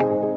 you